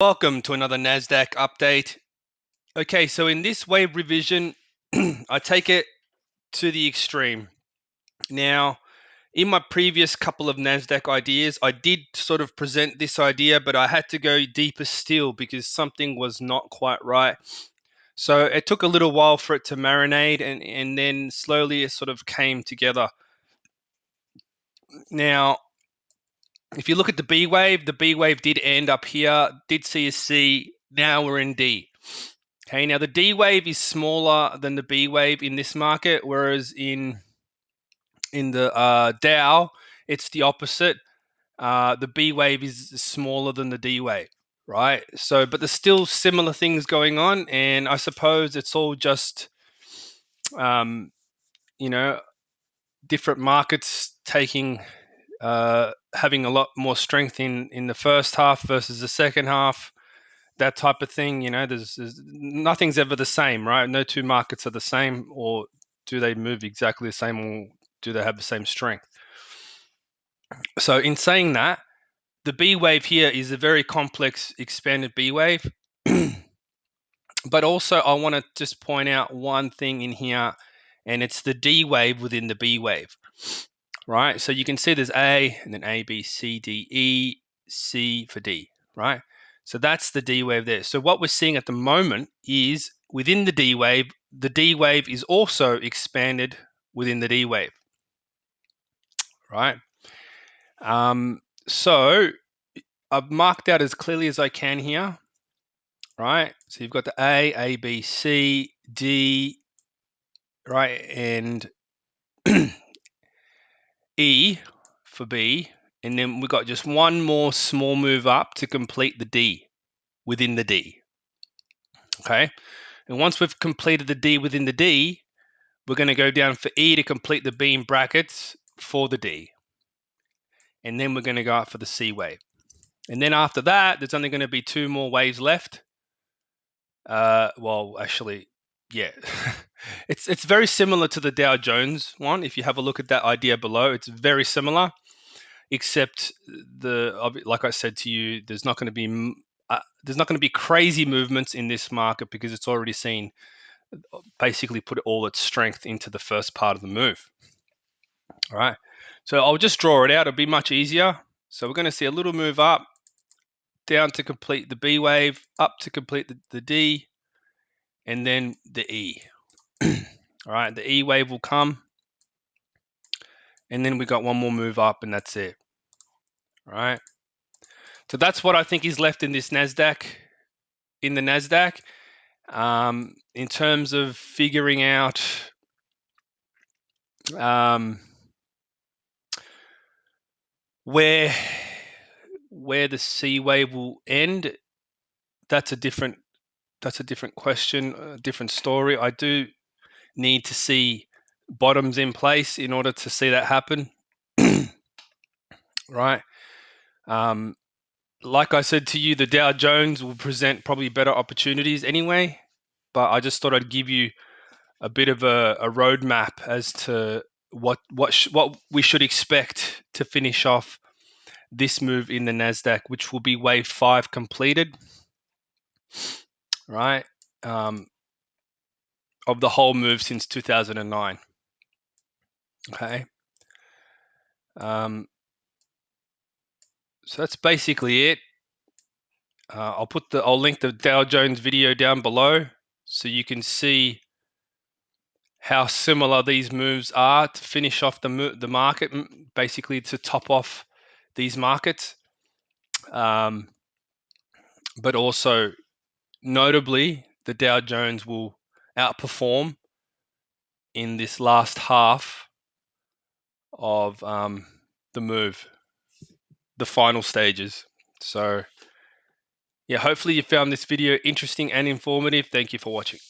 Welcome to another NASDAQ update. Okay, so in this wave revision, I take it to the extreme. Now, in my previous couple of NASDAQ ideas, I did sort of present this idea, but I had to go deeper still because something was not quite right. So it took a little while for it to marinate and, and then slowly it sort of came together. Now, if you look at the B wave, the B wave did end up here, did see a C. Now we're in D. Okay, now the D wave is smaller than the B wave in this market, whereas in in the uh, Dow, it's the opposite. Uh, the B wave is smaller than the D wave, right? So, but there's still similar things going on, and I suppose it's all just, um, you know, different markets taking uh, having a lot more strength in in the first half versus the second half, that type of thing. You know, there's, there's nothing's ever the same, right? No two markets are the same, or do they move exactly the same, or do they have the same strength? So, in saying that, the B wave here is a very complex expanded B wave. but also, I want to just point out one thing in here, and it's the D wave within the B wave right? So you can see there's A and then A, B, C, D, E, C for D, right? So that's the D wave there. So what we're seeing at the moment is within the D wave, the D wave is also expanded within the D wave, right? Um, so I've marked out as clearly as I can here, right? So you've got the A, A, B, C, D, right? And E for B, and then we've got just one more small move up to complete the D within the D. Okay, and once we've completed the D within the D, we're going to go down for E to complete the B in brackets for the D. And then we're going to go out for the C wave. And then after that, there's only going to be two more waves left. Uh, well, actually, yeah, it's it's very similar to the Dow Jones one. If you have a look at that idea below, it's very similar, except the like I said to you, there's not going to be uh, there's not going to be crazy movements in this market because it's already seen basically put all its strength into the first part of the move. All right, so I'll just draw it out. It'll be much easier. So we're going to see a little move up, down to complete the B wave, up to complete the, the D, and then the E. All right, the E wave will come. And then we got one more move up and that's it. All right. So that's what I think is left in this NASDAQ, in the NASDAQ. Um, in terms of figuring out um, where where the C wave will end, that's a different that's a different question, a different story. I do need to see bottoms in place in order to see that happen. right. Um, like I said to you, the Dow Jones will present probably better opportunities anyway, but I just thought I'd give you a bit of a, a roadmap as to what what sh- what we should expect to finish off this move in the Nasdaq, which will be wave five completed right? Um, of the whole move since 2009. Okay. Um, so that's basically it. Uh, I'll put the I'll link the Dow Jones video down below so you can see how similar these moves are to finish off the the market, basically to top off these markets. Um, but also notably, the Dow Jones will outperform in this last half of um, the move, the final stages. So, yeah, hopefully you found this video interesting and informative. Thank you for watching.